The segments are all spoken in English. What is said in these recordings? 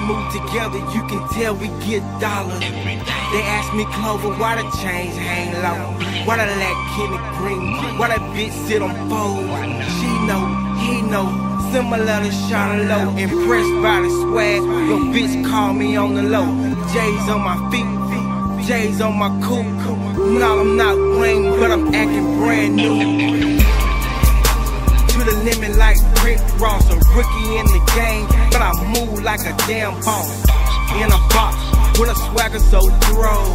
move together, you can tell we get dollars. They ask me, Clova, why the chains hang low? Why the lack Kenny Green? Why that bitch sit on fold? She know, he know. Similar to Shauna Low, impressed by the swag. Your bitch call me on the low. J's on my feet, J's on my coupe. No, I'm not green, but I'm acting brand new to the limit like Rick Ross, a rookie in the game, but I move like a damn boss. In a box with a swagger so droll.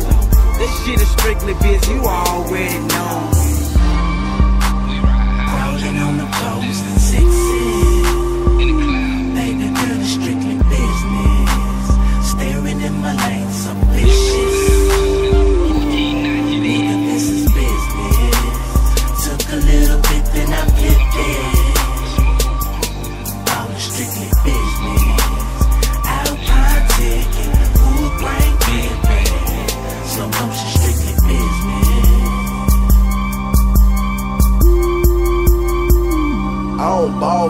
This shit is strictly biz, you already know.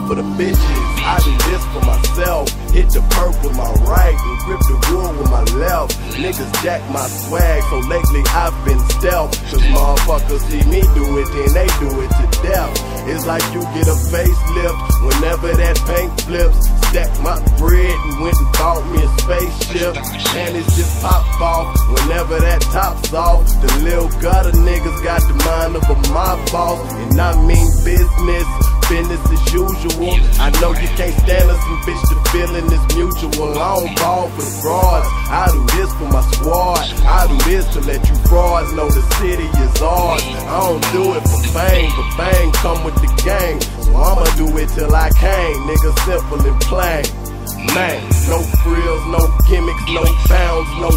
For the bitches. I do this for myself. Hit the perk with my right and grip the wood with my left. Niggas jack my swag, so lately I've been stealth. Cause motherfuckers see me do it, then they do it to death. It's like you get a facelift whenever that paint flips. Stack my bread and went and bought me a spaceship. And it's just pop off whenever that top's off. The little gutter niggas got the mind of a mob boss. And I mean business business as usual. I know you can't stand us and bitch the feeling is mutual. I don't ball for the frauds. I do this for my squad. I do this to let you frauds know the city is ours. I don't do it for fame, but fame come with the game. So I'ma do it till I can't, Nigga simple and plain. Man, no frills, no gimmicks, no bounds, no